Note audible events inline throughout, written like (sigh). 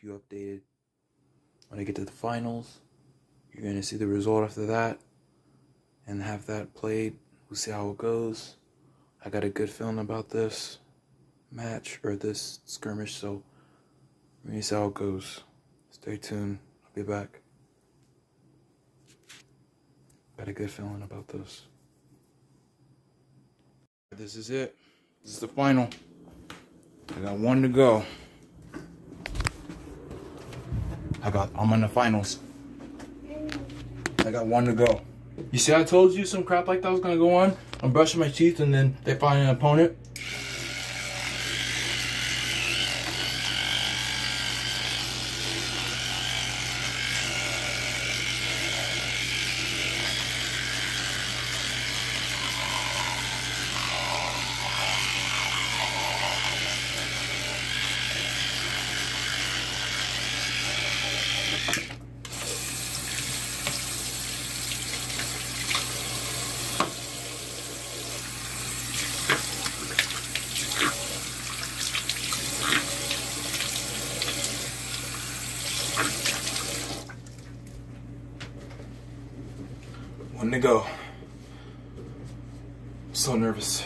You updated. When I get to the finals, you're gonna see the result after that and have that played. We'll see how it goes. I got a good feeling about this match or this skirmish, so we're gonna see how it goes. Stay tuned. I'll be back. Got a good feeling about this. This is it. This is the final. I got one to go. I got, I'm in the finals. I got one to go. You see, I told you some crap like that was gonna go on. I'm brushing my teeth and then they find an opponent. One to go. I'm so nervous.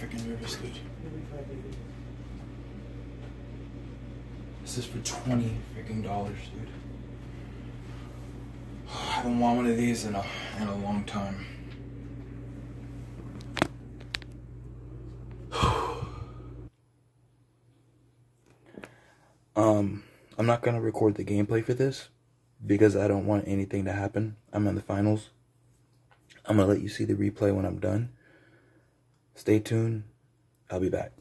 Freaking nervous, dude. This is for 20 freaking dollars, dude. (sighs) I haven't won one of these in a in a long time. (sighs) um, I'm not gonna record the gameplay for this because I don't want anything to happen. I'm in the finals. I'm gonna let you see the replay when I'm done. Stay tuned. I'll be back.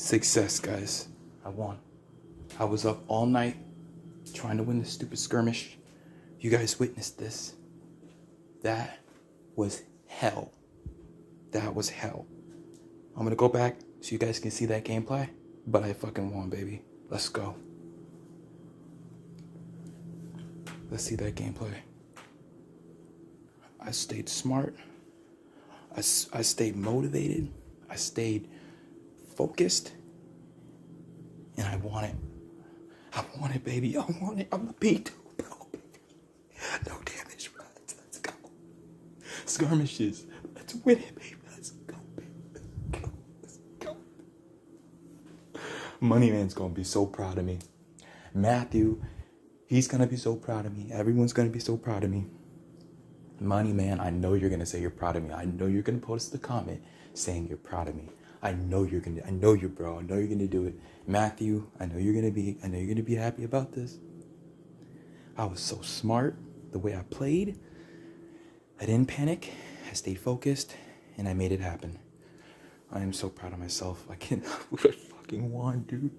Success, guys. I won. I was up all night trying to win this stupid skirmish. You guys witnessed this. That was hell. That was hell. I'm gonna go back so you guys can see that gameplay. But I fucking won, baby. Let's go. Let's see that gameplay. I stayed smart. I, I stayed motivated. I stayed focused. And I want it. I want it, baby. I want it. I'm a P2 Pro, baby. No damage runs. Let's go. Skirmishes. Let's win it, baby. Let's go, baby. Let's go. Let's go. Money Man's gonna be so proud of me. Matthew, he's gonna be so proud of me. Everyone's gonna be so proud of me. Money Man, I know you're gonna say you're proud of me. I know you're gonna post the comment saying you're proud of me. I know you're gonna. I know you, bro. I know you're gonna do it. Matthew, I know you're gonna be. I know you're gonna be happy about this. I was so smart the way I played. I didn't panic. I stayed focused, and I made it happen. I am so proud of myself. I can't. I (laughs) fucking won, dude.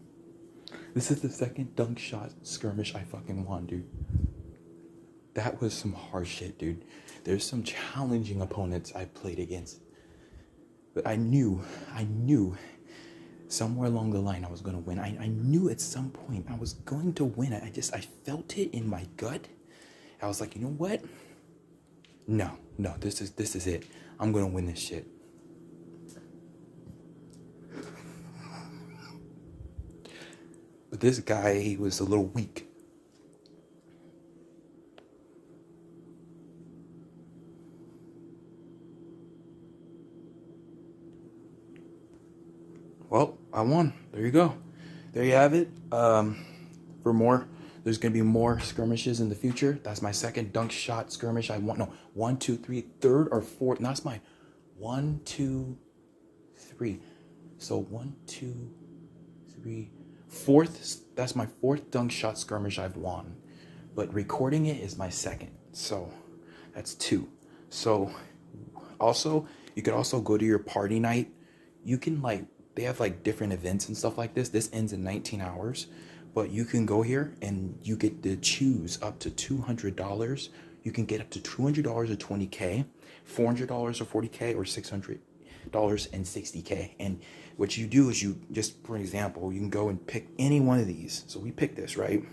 This is the second dunk shot skirmish I fucking won, dude. That was some hard shit, dude. There's some challenging opponents I played against. But I knew, I knew somewhere along the line I was gonna win. I, I knew at some point I was going to win. I just, I felt it in my gut. I was like, you know what? No, no, this is, this is it. I'm gonna win this shit. But this guy, he was a little weak. Well, I won. There you go. There you have it. Um, for more, there's gonna be more skirmishes in the future. That's my second dunk shot skirmish. I want no one, two, three, third or fourth. That's my one, two, three. So one, two, three, fourth. That's my fourth dunk shot skirmish I've won. But recording it is my second. So that's two. So also, you could also go to your party night. You can like they have like different events and stuff like this. This ends in 19 hours, but you can go here and you get to choose up to $200 you can get up to $200 or 20K, $400 or 40K, or $600 and 60K. And what you do is you, just for example, you can go and pick any one of these. So we pick this, right?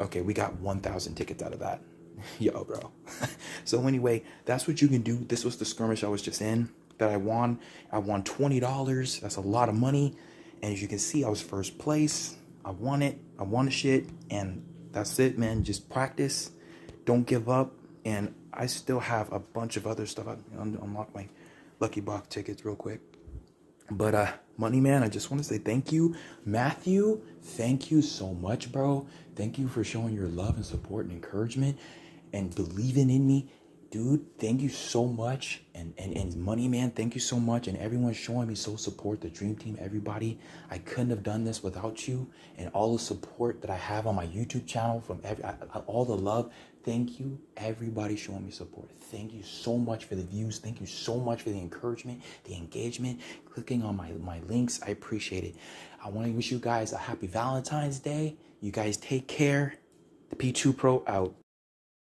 Okay, we got 1,000 tickets out of that. (laughs) Yo, bro. (laughs) so anyway, that's what you can do. This was the skirmish I was just in that I won. I won $20. That's a lot of money. And as you can see, I was first place. I won it. I won the shit. And that's it, man. Just practice. Don't give up. And I still have a bunch of other stuff. I unlock my lucky box tickets real quick. But uh money man, I just want to say thank you. Matthew, thank you so much, bro. Thank you for showing your love and support and encouragement and believing in me dude, thank you so much. And, and, and Money Man, thank you so much. And everyone showing me so support, the Dream Team, everybody. I couldn't have done this without you and all the support that I have on my YouTube channel from every, I, all the love. Thank you, everybody showing me support. Thank you so much for the views. Thank you so much for the encouragement, the engagement, clicking on my, my links. I appreciate it. I want to wish you guys a happy Valentine's Day. You guys take care. The P2 Pro out.